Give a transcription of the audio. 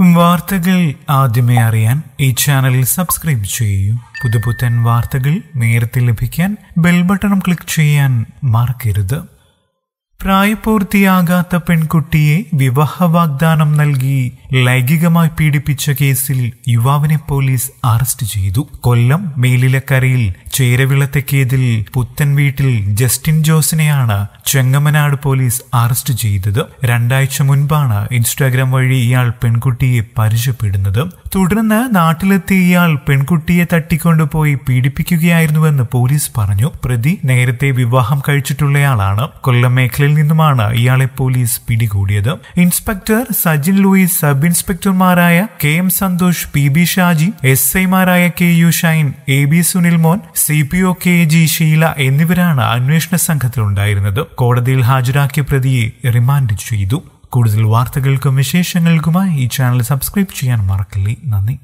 വാർത്തകൾ ആദ്യമേ അറിയാൻ ഈ ചാനൽ സബ്സ്ക്രൈബ് ചെയ്യൂ. പുതുപുത്തൻ വാർത്തകൾ നേരത്തെ ലഭിക്കാൻ ബെൽ ബട്ടൺ ക്ലിക്ക് ചെയ്യാൻ മറക്കരുത്. പ്രായപൂർത്തിയാകാത്ത പെൺകുട്ടിയെ വിവാഹ വാഗ്ദാനം നൽകി ലൈംഗികമായി പീഡിപ്പിച്ച കേസിൽ യുവാവിനെ പോലീസ് അറസ്റ്റ് ചെയ്തു. കൊല്ലം മേലിലക്കരയിൽ ചേരവിളത്തെക്കേതിൽ പുത്തൻ വീട്ടിൽ ജസ്റ്റിൻ ജോസിനെയാണ് ചെങ്ങമനാട് പോലീസ് അറസ്റ്റ് ചെയ്തത്. രണ്ടാഴ്ച മുൻപാണ് ഇൻസ്റ്റാഗ്രാം വഴി ഇയാൾ പെൺകുട്ടിയെ പരിചയപ്പെടുന്നത്. തുടർന്ന് നാട്ടിലെത്തിയ ഇയാൾ പെൺകുട്ടിയെ തട്ടിക്കൊണ്ടുപോയി പീഡിപ്പിക്കുകയായിരുന്നുവെന്ന് പോലീസ് പറഞ്ഞു. പ്രതി നേരത്തെ വിവാഹം കഴിച്ചിട്ടുള്ളയാളാണ്. കൊല്ലം മേഖലയിൽ നിന്നുമാണ് ഇയാളെ പോലീസ് പിടികൂടിയത്. Inspector Sajin Luis sub ഇൻസ്പെക്ടർമാരായ K M Santhosh P B Shaji S ഐമാരായ K U Shine A B Sunil Mon C P O K G Sheela എന്നിവരാണ് അന്വേഷണ സംഘത്തിലുണ്ടായിരുന്നത്. കോടതിയിൽ ഹാജരാക്കിയ പ്രതിയെ റിമാൻഡ് ചെയ്തു. കൂടുതൽ വാർത്തകൾക്കും വിശേഷങ്ങൾക്കുമായി ഈ ചാനൽ സബ്സ്ക്രൈബ് ചെയ്യാൻ മറക്കല്ലേ. നന്ദി.